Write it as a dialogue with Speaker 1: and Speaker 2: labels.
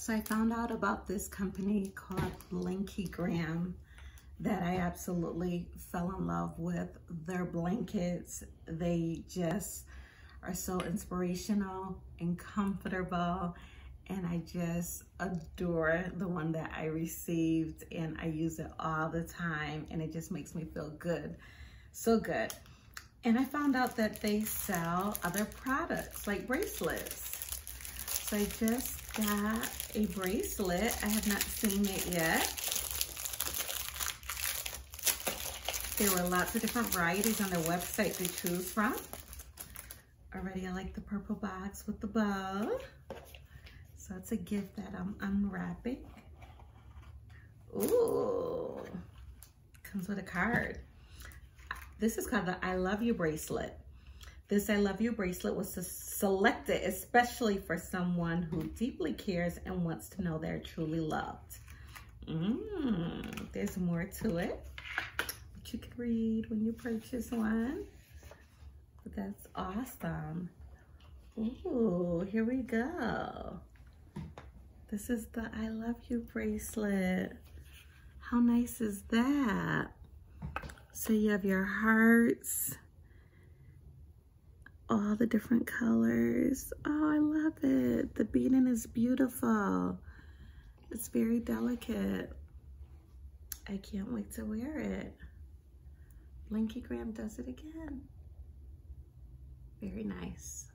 Speaker 1: So I found out about this company called BlankieGram that I absolutely fell in love with. Their blankets, they just are so inspirational and comfortable and I just adore the one that I received and I use it all the time and it just makes me feel good, so good. And I found out that they sell other products like bracelets. So I just got a bracelet. I have not seen it yet. There were lots of different varieties on their website to choose from. Already I like the purple box with the bow. So it's a gift that I'm unwrapping. Ooh, comes with a card. This is called the I Love You bracelet. This I Love You bracelet was selected especially for someone who deeply cares and wants to know they're truly loved. Mm, there's more to it, which you can read when you purchase one. But that's awesome. Ooh, here we go. This is the I Love You bracelet. How nice is that? So you have your hearts, all the different colors. Oh, I love it. The beading is beautiful. It's very delicate. I can't wait to wear it. BlankieGram does it again. Very nice.